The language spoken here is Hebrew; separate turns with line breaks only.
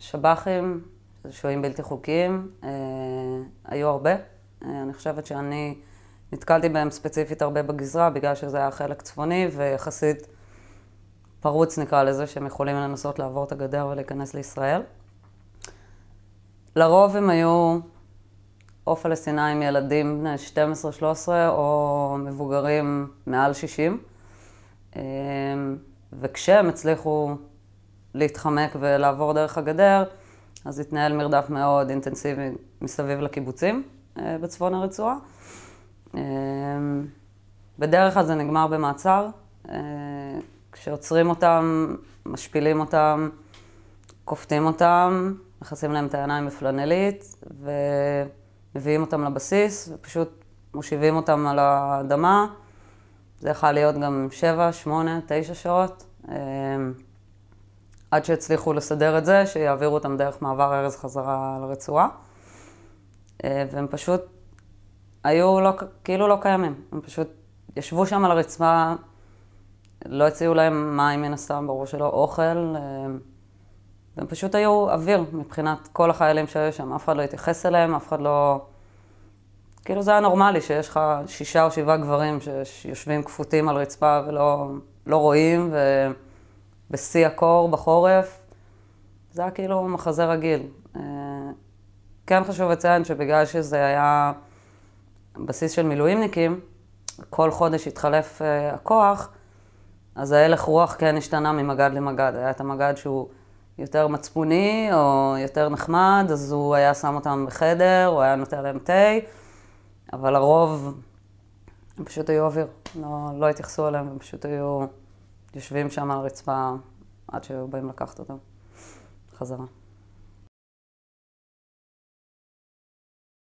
שב"חים, שוהים בלתי חוקיים, היו הרבה. אני חושבת שאני נתקלתי בהם ספציפית הרבה בגזרה, בגלל שזה היה חלק צפוני ויחסית פרוץ נקרא לזה, שהם יכולים לנסות לעבור את הגדר ולהיכנס לישראל. לרוב הם היו או פלסטינאים ילדים בני 12-13 או מבוגרים מעל 60. וכשהם הצליחו להתחמק ולעבור דרך הגדר, אז התנהל מרדף מאוד אינטנסיבי מסביב לקיבוצים בצפון הרצועה. בדרך כלל זה נגמר במעצר, כשעוצרים אותם, משפילים אותם, כופתים אותם, מכסים להם את העיניים בפלנלית ומביאים אותם לבסיס ופשוט מושיבים אותם על האדמה. זה יכול להיות גם 7, 8, 9 שעות, עד שהצליחו לסדר את זה, שיעבירו אותם דרך מעבר ארז חזרה לרצועה. והם פשוט היו כאילו לא קיימים, הם פשוט ישבו שם על הרצפה, לא הציעו להם מים מן הסתם, ברור שלא, אוכל, והם פשוט היו אוויר מבחינת כל החיילים שהיו שם, אף אחד לא התייחס אליהם, אף אחד לא... כאילו זה היה נורמלי שיש לך שישה או שבעה גברים שיושבים כפותים על רצפה ולא רואים, ובשיא הקור בחורף, זה היה כאילו מחזה רגיל. כן חשוב לציין שבגלל שזה היה בסיס של מילואימניקים, כל חודש התחלף הכוח, אז ההלך רוח כן השתנה ממג"ד למג"ד. היה את המג"ד שהוא יותר מצפוני או יותר נחמד, אז הוא היה שם אותם בחדר, הוא היה נותן להם תה, אבל הרוב, הם פשוט היו אוויר, לא התייחסו אליהם, הם פשוט היו יושבים שם על הרצפה עד שהיו באים לקחת אותם חזרה.